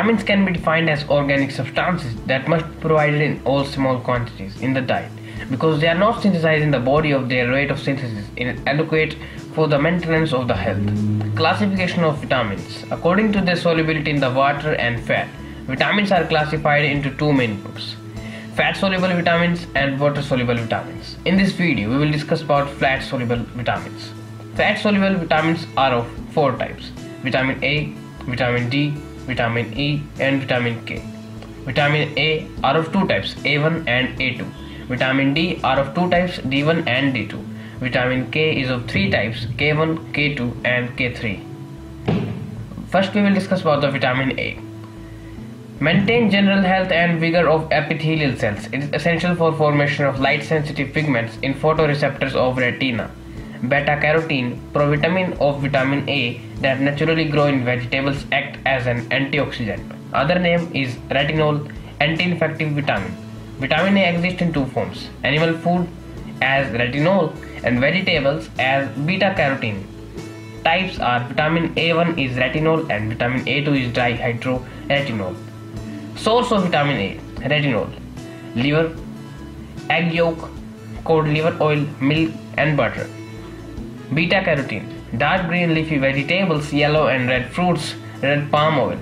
Vitamins can be defined as organic substances that must be provided in all small quantities in the diet because they are not synthesized in the body of their rate of synthesis is adequate for the maintenance of the health. Classification of vitamins. According to their solubility in the water and fat, vitamins are classified into two main groups. Fat soluble vitamins and water soluble vitamins. In this video, we will discuss about fat soluble vitamins. Fat soluble vitamins are of four types vitamin A, vitamin D, vitamin E, and vitamin K. Vitamin A are of two types A1 and A2. Vitamin D are of two types D1 and D2. Vitamin K is of three types K1, K2, and K3. First, we will discuss about the vitamin A. Maintain general health and vigor of epithelial cells. It is essential for formation of light sensitive pigments in photoreceptors of retina beta carotene, provitamin of vitamin A that naturally grow in vegetables act as an antioxidant. Other name is retinol, anti-infective vitamin. Vitamin A exists in two forms: animal food as retinol and vegetables as beta carotene. Types are vitamin A1 is retinol and vitamin A2 is dihydroretinol. Source of vitamin A retinol, liver, egg yolk, cod liver oil, milk and butter. Beta carotene, dark green leafy vegetables, yellow and red fruits, red palm oil.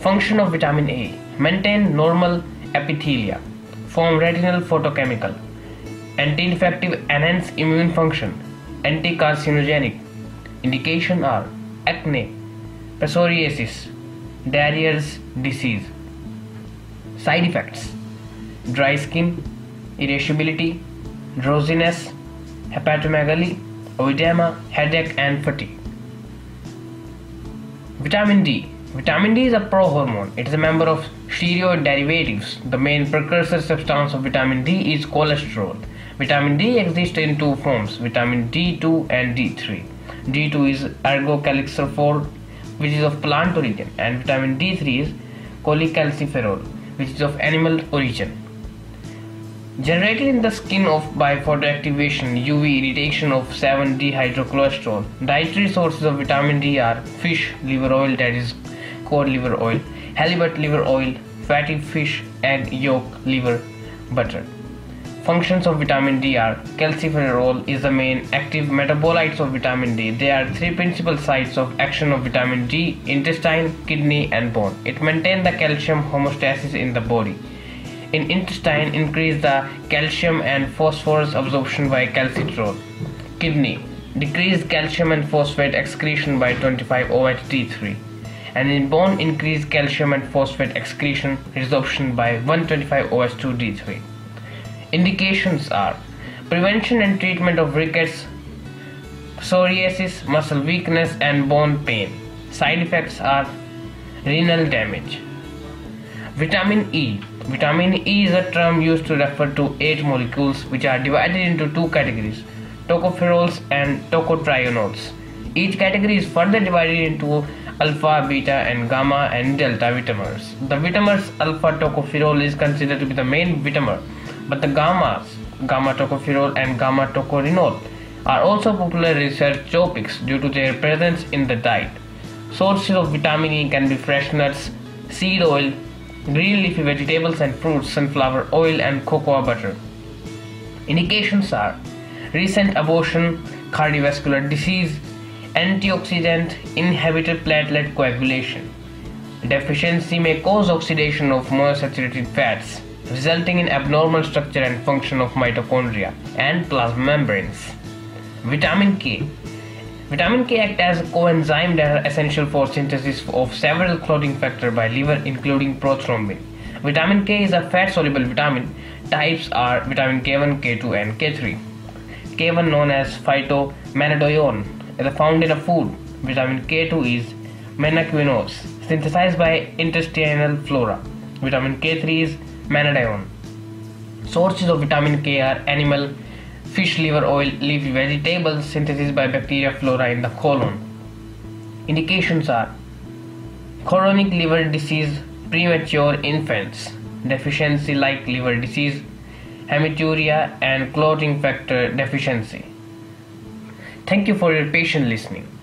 Function of vitamin A maintain normal epithelia, form retinal photochemical, anti-infective, enhance immune function, anti-carcinogenic. Indication are acne, psoriasis, Darier's disease. Side effects: dry skin, irascibility, drowsiness, hepatomegaly oedema, headache, and fatigue. Vitamin D. Vitamin D is a prohormone. It is a member of steroid derivatives. The main precursor substance of vitamin D is cholesterol. Vitamin D exists in two forms, vitamin D2 and D3. D2 is ergocalciferol, which is of plant origin, and vitamin D3 is cholecalciferol, which is of animal origin. Generated in the skin of by photoactivation, UV irradiation of 7-dehydrocholesterol. Dietary sources of vitamin D are fish liver oil, that is cod liver oil, halibut liver oil, fatty fish, egg yolk, liver, butter. Functions of vitamin D are calciferol is the main active metabolites of vitamin D. There are three principal sites of action of vitamin D: intestine, kidney, and bone. It maintains the calcium homeostasis in the body in intestine increase the calcium and phosphorus absorption by calcitriol. Kidney decrease calcium and phosphate excretion by 25 OH-D3 and in bone increase calcium and phosphate excretion resorption by 125 OH2D3. Indications are prevention and treatment of rickets, psoriasis, muscle weakness and bone pain. Side effects are renal damage. Vitamin E Vitamin E is a term used to refer to eight molecules which are divided into two categories tocopherols and tocotrienols. Each category is further divided into alpha, beta, and gamma and delta vitamers. The vitamers alpha tocopherol is considered to be the main vitamer, but the gammas, gamma tocopherol and gamma tocopherols, are also popular research topics due to their presence in the diet. Sources of vitamin E can be fresh nuts, seed oil, green leafy vegetables and fruits, sunflower oil, and cocoa butter. Indications are recent abortion, cardiovascular disease, antioxidant, inhibited platelet coagulation. Deficiency may cause oxidation of monounsaturated fats, resulting in abnormal structure and function of mitochondria and plasma membranes. Vitamin K Vitamin K acts as a coenzyme that are essential for synthesis of several clotting factors by liver including prothrombin. Vitamin K is a fat-soluble vitamin. Types are vitamin K1, K2 and K3. K1 known as phytomenadione is found in a food. Vitamin K2 is menaquinone synthesized by intestinal flora. Vitamin K3 is menadione. Sources of vitamin K are animal fish liver oil, leafy vegetables, synthesis by bacteria flora in the colon. Indications are chronic liver disease, premature infants, deficiency like liver disease, hematuria, and clotting factor deficiency. Thank you for your patient listening.